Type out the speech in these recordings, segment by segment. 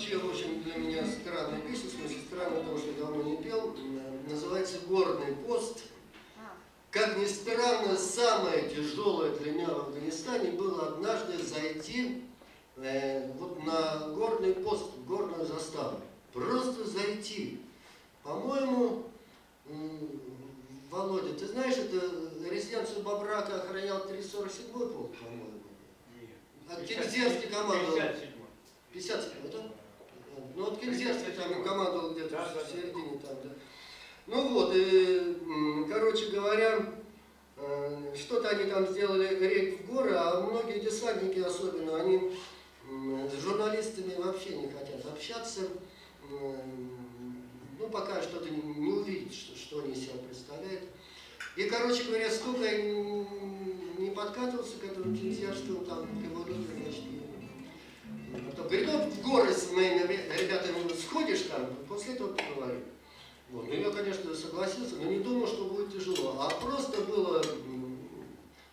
вообще очень для меня странная песня, в смысле странно, потому что я давно не пел. Называется «Горный пост». Как ни странно, самое тяжелое для меня в Афганистане было однажды зайти э, вот на горный пост, горную заставу. Просто зайти. По-моему, Володя, ты знаешь, это резиденцию Бабрака охранял 347-й полк, по-моему? Нет. А Кензерский командовал. 57 57 Ну вот Кензерский там командовал где-то Да, в середине там, да. Ну вот, и, короче говоря, э, что-то они там сделали рейд в горы, а многие десантники особенно, они с журналистами вообще не хотят общаться, ну пока что-то не увидеть, что, что они из себя представляют. И, короче говоря, сколько я не подкатывался к этому Кензерскому, там, его после этого поговорим. Вот. Ну я, конечно, согласился, но не думал, что будет тяжело. А просто было,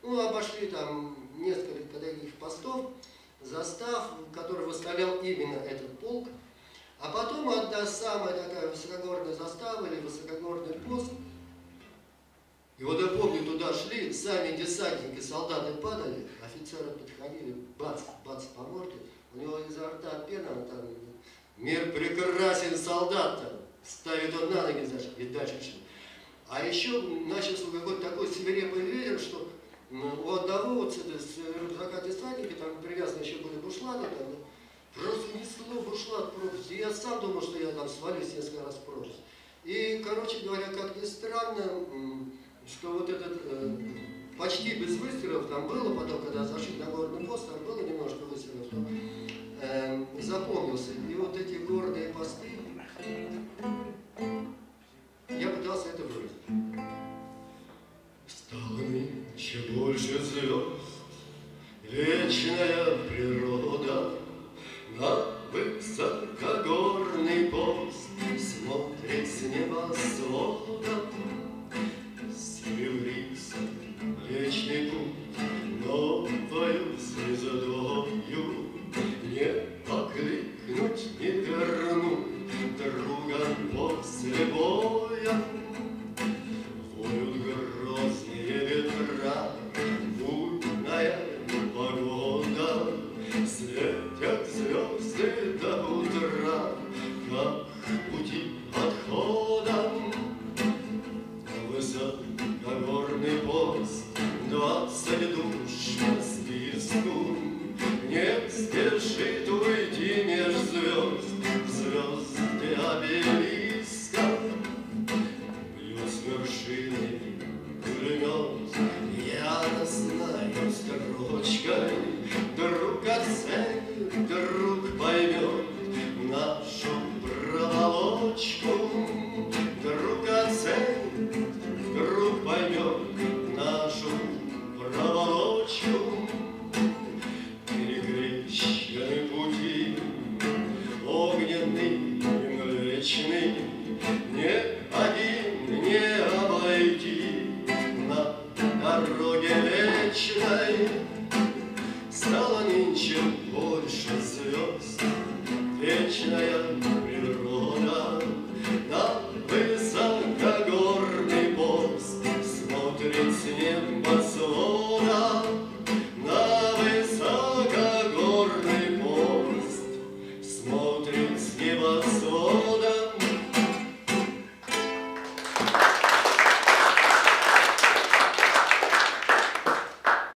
ну, обошли там несколько таких постов, застав, который выставлял именно этот полк. А потом одна самая такая высокогорная застава или высокогорный пост. И вот я помню, туда шли, сами десантники, солдаты падали, офицеры подходили, бац, бац по морде. У него изо рта пена, там, мир прекрасен, солдат там, ставит он на ноги, и дальше шли. А еще начался какой-то такой свирепый ветер, что у одного вот с, рюкзака десантника, там привязаны еще были бушлаты, там, просто несло бушлат пропасть. И я сам думал, что я там свалюсь несколько раз пропасть. И, короче говоря, как ни странно, что вот этот э, почти без выстрелов там было, потом, когда зашли на горный пост, там было пытался это выразить. Стало нынче больше звезд, вечная природа Высокогорный пост, двадцать душ по списку, дороге вечной. Стало нынче больше звезд, вечная